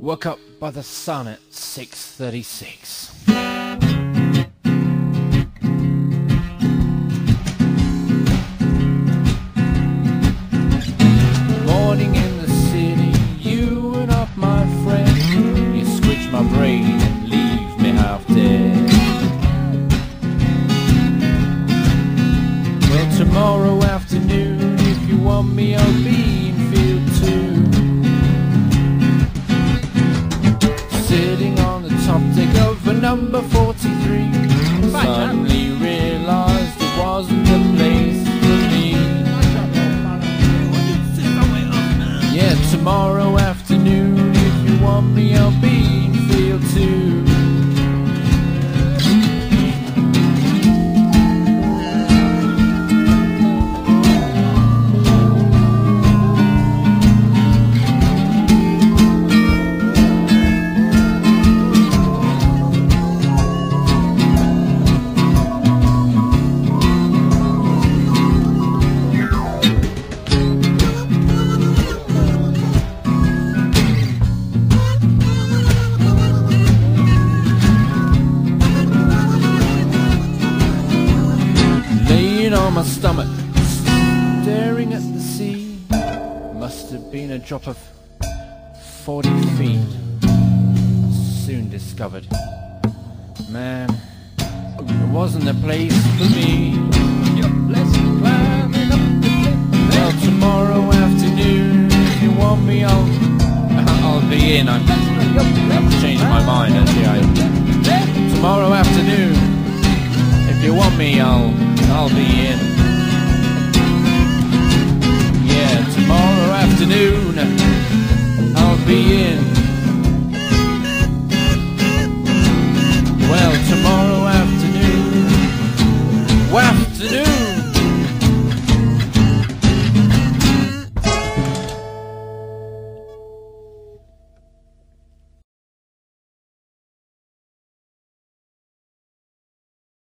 Woke up by the sun at 6.36. Morning in the city, you and my friend. You my brain and leave me half dead. Well, tomorrow afternoon, if you want me, I'll be number 43. Suddenly realized it wasn't the place for me. Yeah, tomorrow afternoon, on my stomach, staring at the sea. Must have been a drop of 40 feet. Soon discovered. Man, it wasn't a place for me. Well, tomorrow afternoon, if you want me, I'll, I'll be in. I'm, I've changed my mind, actually. I, tomorrow afternoon, if you want me, I'll, I'll be in.